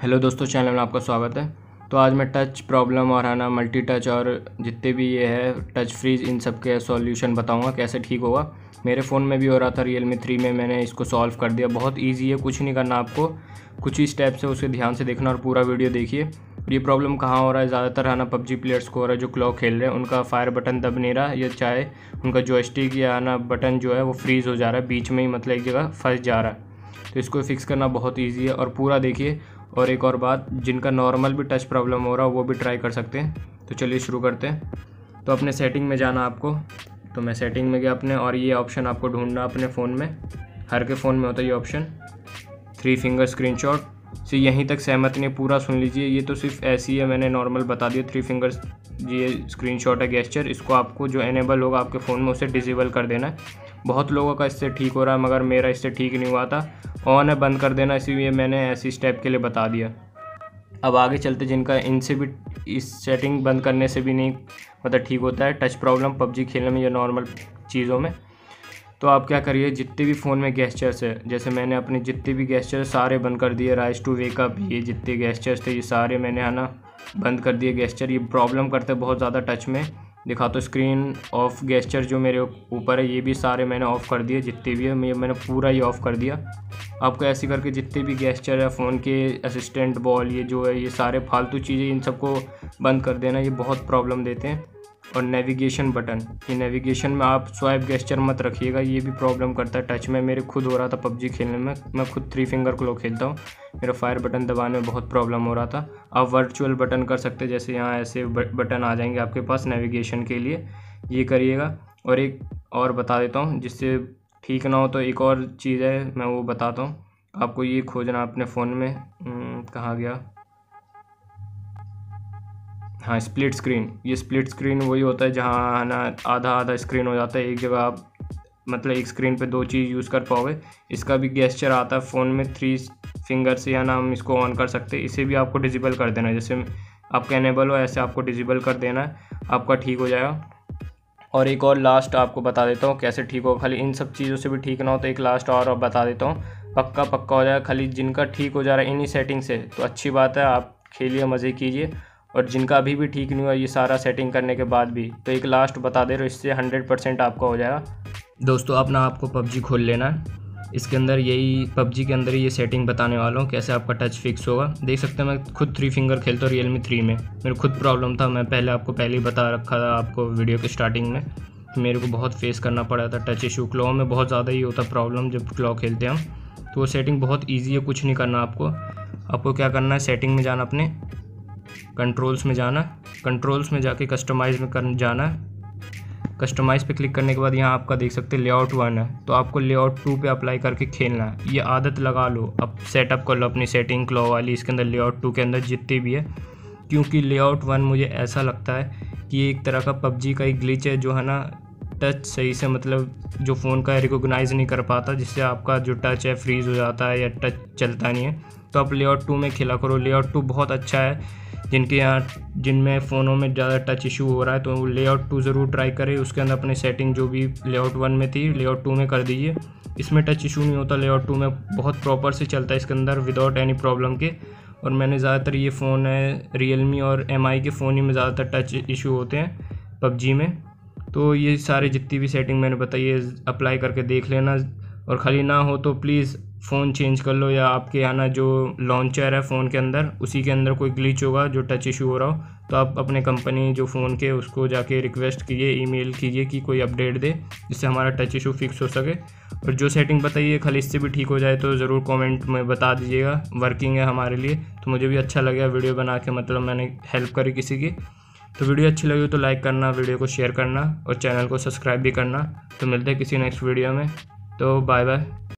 Hello दोस्तों, channel में आपका स्वागत है। तो आज मैं टच प्रॉब्लम और है ना मल्टी टच और जितने भी ये है, टच फ्रीज, इन सब के सॉल्यूशन बताऊँगा, कैसे ठीक होगा। मेरे फ़ोन में भी हो रहा था रियल मी थ्री में मैंने इसको सॉल्व कर दिया। बहुत इजी है, कुछ नहीं करना आपको। कुछ ही स्टेप से उसे ध्यान से देखना और पूरा वीडियो देखिए। ये प्रॉब्लम कहाँ हो रहा है? ज़्यादातर है ना, पबजी प्लेयर्स को हो रहा है, जो क्लॉक खेल रहे हैं। उनका फायर बटन दब नहीं रहा, या चाहे उनका जो स्टिक या ना बटन जो है, वो फ्रीज़ हो जा रहा है। बीच में ही मतलब एक जगह फंस जा रहा है। तो इसको फिक्स करना बहुत ईजी है और पूरा देखिए और एक और बात, जिनका नॉर्मल भी टच प्रॉब्लम हो रहा है, वो भी ट्राई कर सकते हैं। तो चलिए शुरू करते हैं। तो अपने सेटिंग में जाना आपको। तो मैं सेटिंग में गया अपने, और ये ऑप्शन आपको ढूंढना अपने फ़ोन में। हर के फ़ोन में होता है ये ऑप्शन थ्री फिंगर स्क्रीन से यहीं तक सहमत नहीं, पूरा सुन लीजिए। ये तो सिर्फ़ ऐसी है, मैंने नॉर्मल बता दिया। थ्री फिंगर्स ये स्क्रीनशॉट है गेस्चर इसको आपको जो एनेबल होगा आपके फ़ोन में, उसे डिजेबल कर देना है। बहुत लोगों का इससे ठीक हो रहा है, मगर मेरा इससे ठीक नहीं हुआ था। ऑन है, बंद कर देना, इसीलिए मैंने ऐसी स्टेप के लिए बता दिया। अब आगे चलते, जिनका इनसे भी इस सेटिंग बंद करने से भी नहीं मतलब ठीक होता है, टच प्रॉब्लम, पबजी खेलने में या नॉर्मल चीज़ों में। तो आप क्या करिए, जितने भी फ़ोन में गैस्चर्स है, जैसे मैंने अपने जितने भी गैस्चर सारे बंद कर दिए राइस टू वेकअप ये जितने गैस्चर्स थे, ये सारे मैंने, है ना, बंद कर दिए गैस्चर ये प्रॉब्लम करते बहुत ज़्यादा टच में। दिखा तो स्क्रीन ऑफ़ गेस्चर जो मेरे ऊपर है, ये भी सारे मैंने ऑफ़ कर दिए, जितने भी है मैंने पूरा ही ऑफ़ कर दिया। आपको ऐसे करके जितने भी गेस्चर है फ़ोन के असिस्टेंट बॉल ये जो है, ये सारे फालतू चीज़ें, इन सबको बंद कर देना, ये बहुत प्रॉब्लम देते हैं। और नेविगेशन बटन ये नेविगेशन में आप स्वाइप गेस्चर मत रखिएगा ये भी प्रॉब्लम करता है। टच में मेरे खुद हो रहा था पबजी खेलने में मैं खुद थ्री फिंगर क्लो खेलता हूँ। मेरा फायर बटन दबाने में बहुत प्रॉब्लम हो रहा था। आप वर्चुअल बटन कर सकते जैसे यहाँ ऐसे बटन आ जाएँगे आपके पास नेविगेशन के लिए। ये करिएगा। और एक और बता देता हूँ जिससे ठीक ना हो तो एक और चीज़ है मैं वो बताता हूँ। आपको ये खोजना अपने फ़ोन में हम्म, कहाँ गया। हाँ स्प्लिट स्क्रीन ये स्प्लिट स्क्रीन वही होता है जहाँ, है ना, आधा आधा स्क्रीन हो जाता है। एक जगह आप मतलब एक स्क्रीन पे दो चीज़ यूज़ कर पाओगे। इसका भी गेस्चर आता है फ़ोन में थ्री फिंगर से या ना, हम इसको ऑन कर सकते हैं। इसे भी आपको डिजिबल कर देना है। जैसे आपका एनेबल हो, ऐसे आपको डिजिबल कर देना है। आपका ठीक हो जाएगा। और एक और लास्ट आपको बता देता हूँ, कैसे ठीक हो खाली इन सब चीज़ों से भी ठीक ना हो तो एक लास्ट और बता देता हूँ। पक्का पक्का हो जाएगा। खाली जिनका ठीक हो जा रहा है, इन्हीं सेटिंग से। तो अच्छी बात है, आप खेलिए, मज़े कीजिए। और जिनका अभी भी ठीक नहीं हुआ, ये सारा सेटिंग करने के बाद भी। तो एक लास्ट बता दे रहे हो, इससे हंड्रेड परसेंट आपका हो जाएगा। दोस्तों, अपना आपको पबजी खोल लेना इसके अंदर यही, पबजी के अंदर ही ये सेटिंग बताने वाला हूँ, कैसे आपका टच फिक्स होगा। देख सकते हैं, मैं खुद थ्री फिंगर खेलता हूँ रियल मी थ्री में। मेरे खुद प्रॉब्लम था, मैं पहले आपको पहले ही बता रखा था आपको वीडियो के स्टार्टिंग में। मेरे को बहुत फेस करना पड़ा था टच इशू क्लॉ में बहुत ज़्यादा ही होता प्रॉब्लम जब क्लॉ खेलते हैं हम। तो वो सेटिंग बहुत ईजी है, कुछ नहीं करना आपको। आपको क्या करना है सेटिंग में जाना अपने। कंट्रोल्स में जाना कंट्रोल्स में जाके कस्टमाइज़ में कर, जाना। कस्टमाइज़ पे क्लिक करने के बाद यहाँ आपका देख सकते हैं लेआउट वन है। तो आपको लेआउट टू पे अप्लाई करके खेलना है। ये आदत लगा लो। अब सेटअप कर लो अपनी सेटिंग क्लॉ वाली, इसके अंदर लेआउट टू के अंदर जितनी भी है। क्योंकि लेआउट वन मुझे ऐसा लगता है कि एक तरह का पबजी का एक ग्लिच है जो है ना टच सही से मतलब जो फ़ोन का रिकोगनाइज़ नहीं कर पाता, जिससे आपका जो टच है फ्रीज़ हो जाता है या टच चलता नहीं है। तो आप लेआउट टू में खेला करो। लेआउट टू बहुत अच्छा है। जिनके यहाँ, जिनमें फ़ोनों में ज़्यादा टच इशू हो रहा है तो लेआउट टू ज़रूर ट्राई करें। उसके अंदर अपनी सेटिंग जो भी लेआउट वन में थी लेआउट टू में कर दीजिए। इसमें टच इशू नहीं होता लेआउट टू में बहुत प्रॉपर से चलता है इसके अंदर विदाउट एनी प्रॉब्लम के। और मैंने ज़्यादातर ये फ़ोन है रियल और एम के फ़ोन ही में ज़्यादातर टच इशू होते हैं, पबजी में। तो ये सारे जितनी भी सेटिंग मैंने बताई है अप्लाई करके देख लेना। और ख़ाली ना हो तो प्लीज़ फ़ोन चेंज कर लो या आपके यहाँ ना जो लॉन्चर है फ़ोन के अंदर, उसी के अंदर कोई ग्लिच होगा जो टच इशू हो रहा हो तो आप अपने कंपनी जो फ़ोन के, उसको जाके रिक्वेस्ट कीजिए ईमेल कीजिए कि कोई अपडेट दे, जिससे हमारा टच इशू फिक्स हो सके। और जो सेटिंग बताइए, खाली इससे भी ठीक हो जाए तो ज़रूर कमेंट में बता दीजिएगा वर्किंग है हमारे लिए तो मुझे भी अच्छा लगेगा वीडियो बना के मतलब मैंने हेल्प करी किसी की। तो वीडियो अच्छी लगी तो लाइक करना वीडियो को शेयर करना, और चैनल को सब्सक्राइब भी करना। तो मिलते हैं किसी नेक्स्ट वीडियो में। तो बाय बाय